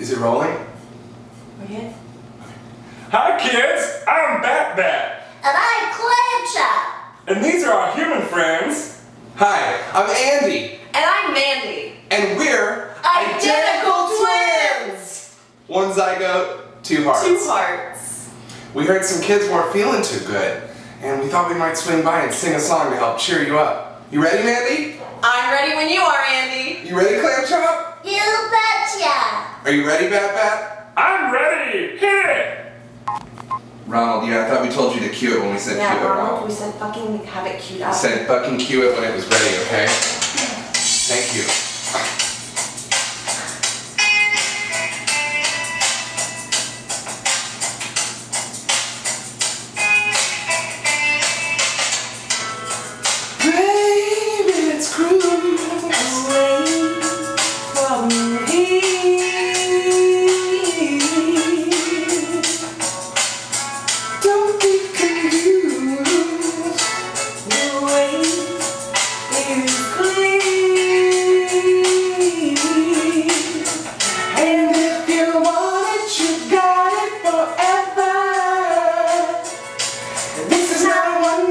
Is it rolling? Okay. Hi kids, I'm Bat Bat, And I'm Clam Chop. and these are our human friends. Hi, I'm Andy, And I'm Mandy. and we're Identical twins! One zygote, two hearts. Two hearts. We heard some kids weren't feeling too good, and we thought we might swing by and sing a song to help cheer you up. You ready, Mandy? I'm ready when you are, Andy. You ready, Clam Chop? You betcha. Are you ready, Bat Bat? I'm ready. Hit it. Ronald, yeah, I thought we told you to cue it when we said Yeah, cue it, Ronald, Ronald. we said fucking have it queued up. Said fucking cue it when it was ready, okay? Thank you.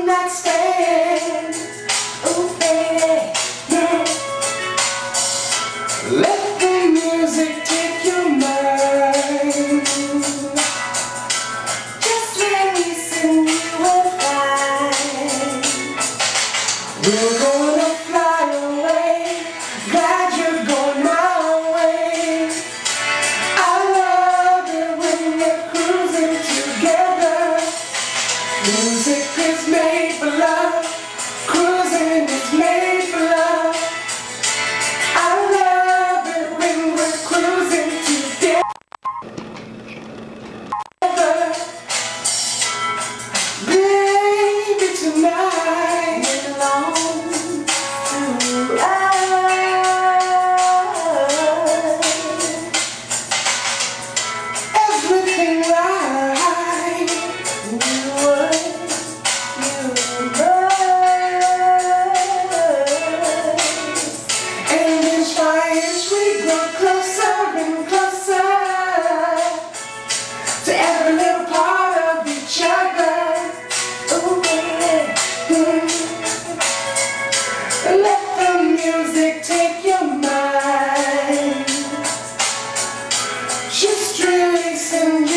Not a release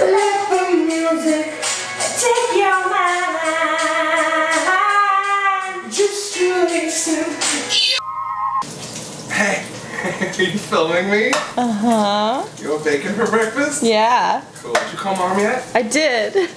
Let the music Take your mind. just listen. Hey, are you filming me? Uh huh. You want bacon for breakfast? Yeah, Cool. Did you call mom yet? I did.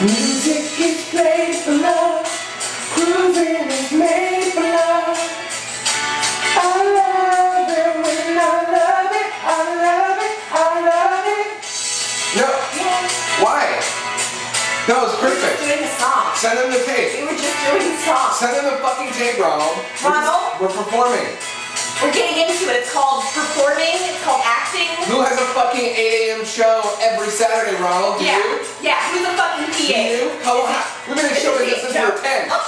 Music is for love, is made for love. No, why? No, it's perfect. We were just doing. Send them the tape. We were just doing songs. Send them the fucking tape, Ronald. Ronald? We're, we're performing. We're getting into it. It's called performing. It's called acting. Who has a fucking 8 a.m. show every Saturday, Ronald? Do yeah. You? Yeah. Who's the fucking Yes. How, we've been in show business since we were 10.